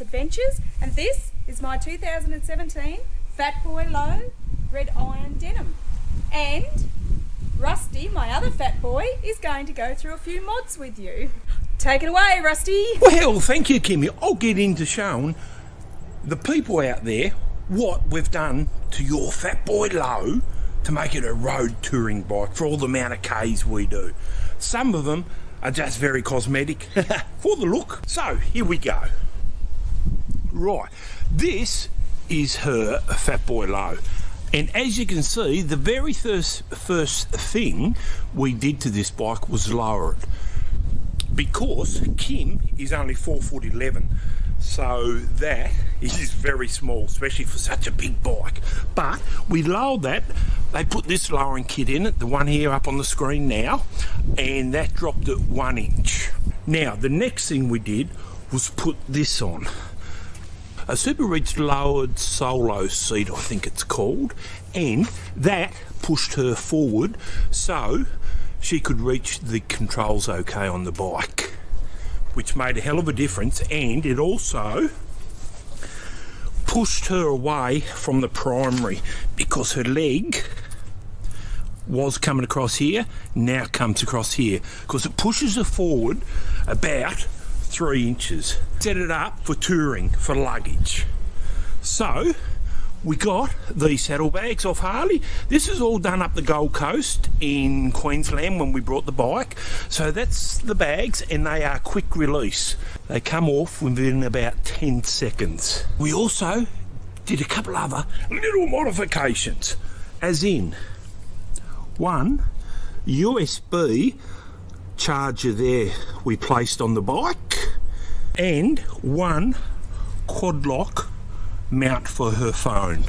adventures. And this is my 2017 Fat Boy Low Red Iron Denim. And Rusty, my other fat boy, is going to go through a few mods with you. Take it away, Rusty. Well, thank you, Kimmy. I'll get into showing the people out there what we've done to your Fat Boy Low to make it a road touring bike for all the amount of Ks we do. Some of them are just very cosmetic for the look. So, here we go. Right, this is her Fat Boy Low. And as you can see, the very first, first thing we did to this bike was lower it. Because Kim is only 4 foot 11. So that is very small, especially for such a big bike. But we lowered that. They put this lowering kit in it, the one here up on the screen now, and that dropped it one inch. Now, the next thing we did was put this on a Super Reach lowered solo seat, I think it's called, and that pushed her forward so she could reach the controls okay on the bike, which made a hell of a difference, and it also pushed her away from the primary because her leg was coming across here, now comes across here because it pushes her forward about three inches. Set it up for touring, for luggage. So, we got these saddlebags off Harley. This is all done up the Gold Coast in Queensland when we brought the bike. So that's the bags and they are quick release. They come off within about 10 seconds. We also did a couple other little modifications, as in one USB charger there we placed on the bike and one quad lock mount for her phone.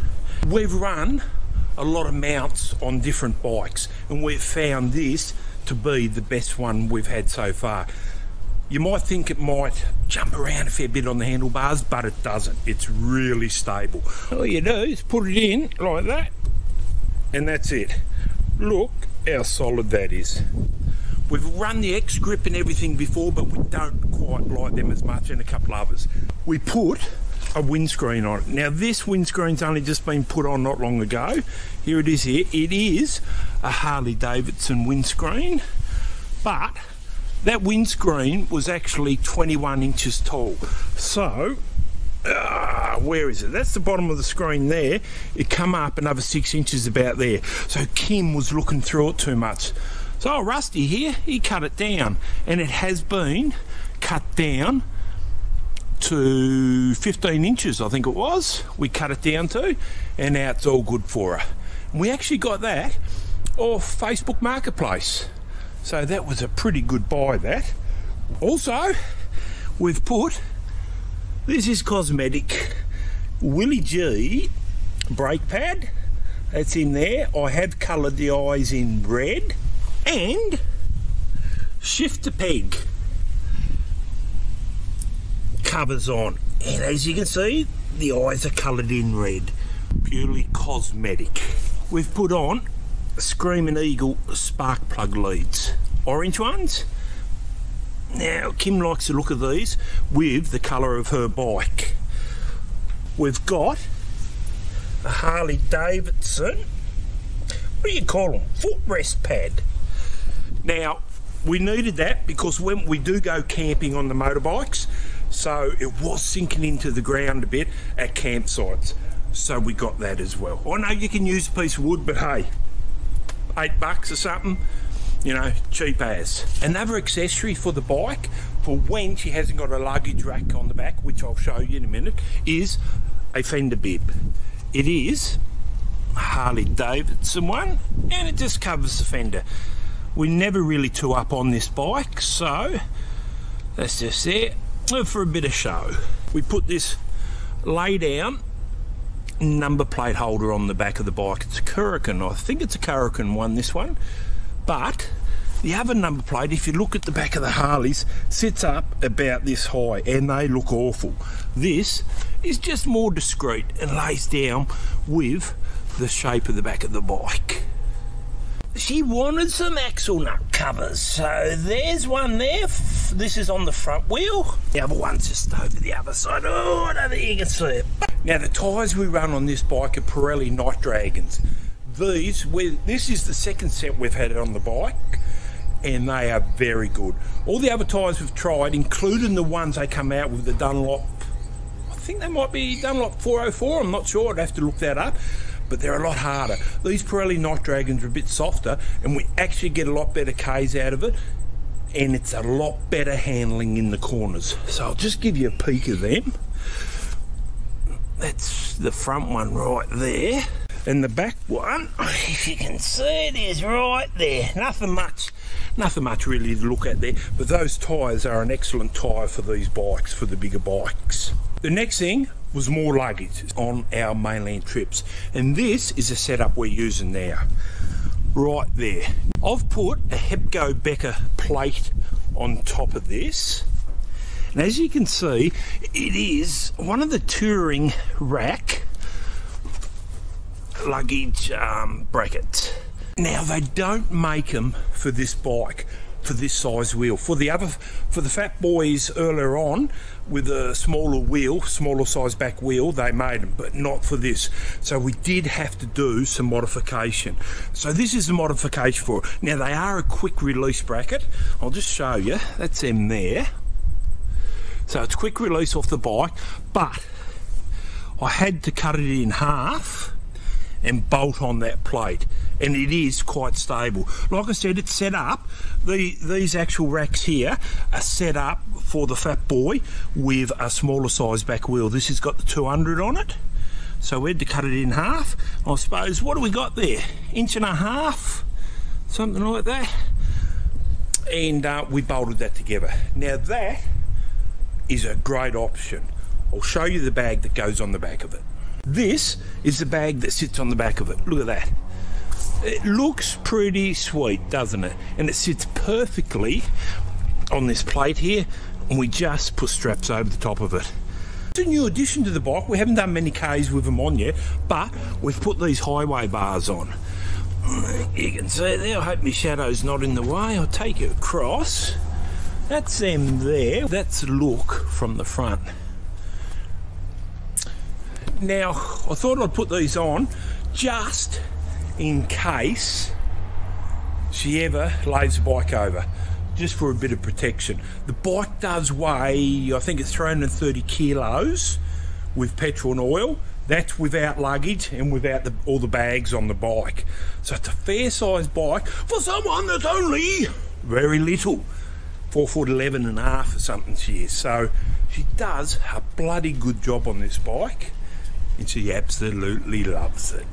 We've run a lot of mounts on different bikes and we've found this to be the best one we've had so far. You might think it might jump around a fair bit on the handlebars, but it doesn't. It's really stable. All you do is put it in like that, and that's it. Look how solid that is. We've run the X grip and everything before, but we don't quite like them as much and a couple others. We put a windscreen on it. Now this windscreen's only just been put on not long ago. Here it is here. It is a Harley Davidson windscreen, but that windscreen was actually 21 inches tall. So, uh, where is it? That's the bottom of the screen there. It come up another six inches about there. So Kim was looking through it too much. So oh, Rusty here, he cut it down and it has been cut down to 15 inches I think it was. We cut it down to and now it's all good for her. We actually got that off Facebook Marketplace. So that was a pretty good buy that. Also we've put this is cosmetic Willie G brake pad. That's in there. I have coloured the eyes in red and shifter peg. Covers on. And as you can see the eyes are coloured in red. Purely cosmetic. We've put on Screaming Eagle spark plug leads. Orange ones. Now Kim likes the look of these with the colour of her bike. We've got a Harley Davidson. What do you call them footrest pad now, we needed that because when we do go camping on the motorbikes, so it was sinking into the ground a bit at campsites. So we got that as well. I know you can use a piece of wood, but hey, eight bucks or something, you know, cheap as. Another accessory for the bike, for when she hasn't got a luggage rack on the back, which I'll show you in a minute, is a fender bib. It is Harley Davidson one, and it just covers the fender we never really too up on this bike so that's just it. For a bit of show. We put this lay down number plate holder on the back of the bike. It's a Kuryakyn I think it's a Kuryakyn one this one. But the other number plate if you look at the back of the Harleys sits up about this high and they look awful. This is just more discreet and lays down with the shape of the back of the bike she wanted some axle nut covers. So there's one there. This is on the front wheel. The other one's just over the other side. Oh, I don't think you can see it. Now the tyres we run on this bike are Pirelli Night Dragons. These, this is the second set we've had on the bike and they are very good. All the other tyres we've tried, including the ones they come out with the Dunlop, I think they might be Dunlop 404, I'm not sure, I'd have to look that up but they're a lot harder. These Pirelli Night Dragons are a bit softer and we actually get a lot better Ks out of it and it's a lot better handling in the corners. So I'll just give you a peek of them. That's the front one right there. And the back one, if you can see it is right there. Nothing much, nothing much really to look at there. But those tyres are an excellent tyre for these bikes, for the bigger bikes. The next thing was more luggage on our mainland trips. And this is a setup we're using now. Right there. I've put a Hepco Becker plate on top of this. And as you can see, it is one of the touring rack luggage um, brackets. Now they don't make them for this bike for this size wheel. For the other, for the fat boys earlier on, with a smaller wheel, smaller size back wheel, they made them, but not for this. So we did have to do some modification. So this is the modification for it. Now they are a quick release bracket. I'll just show you. That's them there. So it's quick release off the bike, but I had to cut it in half and bolt on that plate. And it is quite stable. Like I said it's set up the these actual racks here are set up for the fat boy with a smaller size back wheel. This has got the 200 on it. So we had to cut it in half. I suppose what do we got there? Inch and a half? Something like that? And uh, we bolted that together. Now that is a great option. I'll show you the bag that goes on the back of it this is the bag that sits on the back of it. Look at that. It looks pretty sweet, doesn't it? And it sits perfectly on this plate here, and we just put straps over the top of it. It's a new addition to the bike. We haven't done many Ks with them on yet, but we've put these highway bars on. You can see there, I hope my shadow's not in the way. I'll take it across. That's them there. That's look from the front. Now, I thought I'd put these on just in case she ever lays the bike over, just for a bit of protection. The bike does weigh, I think it's 330 kilos with petrol and oil. That's without luggage and without the, all the bags on the bike. So it's a fair sized bike for someone that's only very little. Four foot eleven and a half or something she is. So she does a bloody good job on this bike and she absolutely loves it.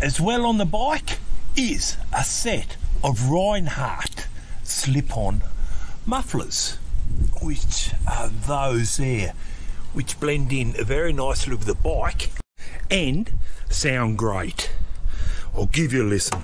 As well on the bike is a set of Rinehart slip-on mufflers, which are those there, which blend in very nicely with the bike and sound great. I'll give you a listen.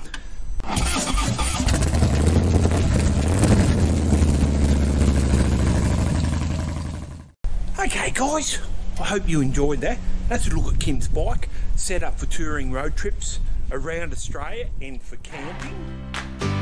Okay guys, I hope you enjoyed that. That's a look at Kim's bike, set up for touring road trips around Australia and for camping.